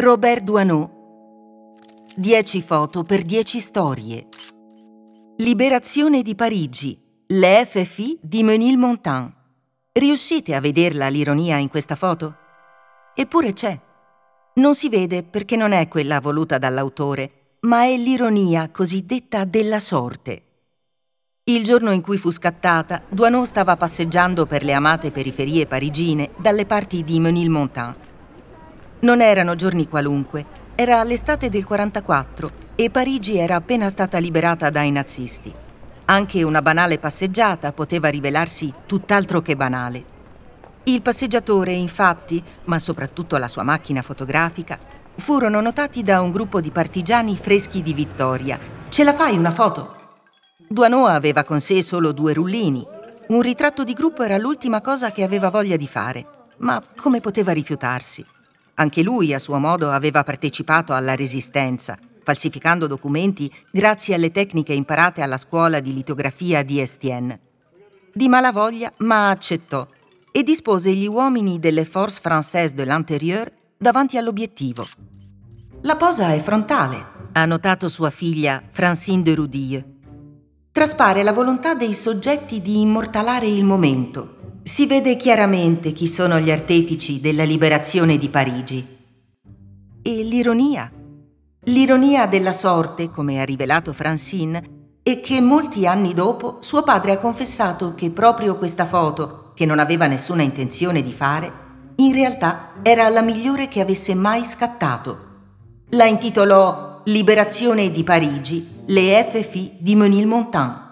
Robert Doisneau 10 foto per 10 storie Liberazione di Parigi Le FFI di Menilmontant Riuscite a vederla l'ironia in questa foto? Eppure c'è. Non si vede perché non è quella voluta dall'autore, ma è l'ironia cosiddetta della sorte. Il giorno in cui fu scattata, Doisneau stava passeggiando per le amate periferie parigine dalle parti di Menilmontant. Non erano giorni qualunque, era l'estate del 44 e Parigi era appena stata liberata dai nazisti. Anche una banale passeggiata poteva rivelarsi tutt'altro che banale. Il passeggiatore, infatti, ma soprattutto la sua macchina fotografica, furono notati da un gruppo di partigiani freschi di vittoria. Ce la fai una foto? Duano aveva con sé solo due rullini. Un ritratto di gruppo era l'ultima cosa che aveva voglia di fare. Ma come poteva rifiutarsi? Anche lui, a suo modo, aveva partecipato alla resistenza falsificando documenti grazie alle tecniche imparate alla scuola di litografia di Estienne. Di malavoglia, ma accettò e dispose gli uomini delle Forces Françaises de l'Intérieur davanti all'obiettivo. La posa è frontale, ha notato sua figlia Francine de Rudille. Traspare la volontà dei soggetti di immortalare il momento. Si vede chiaramente chi sono gli artefici della liberazione di Parigi. E l'ironia L'ironia della sorte, come ha rivelato Francine, è che molti anni dopo suo padre ha confessato che proprio questa foto, che non aveva nessuna intenzione di fare, in realtà era la migliore che avesse mai scattato. La intitolò Liberazione di Parigi, le FFI di Menilmontant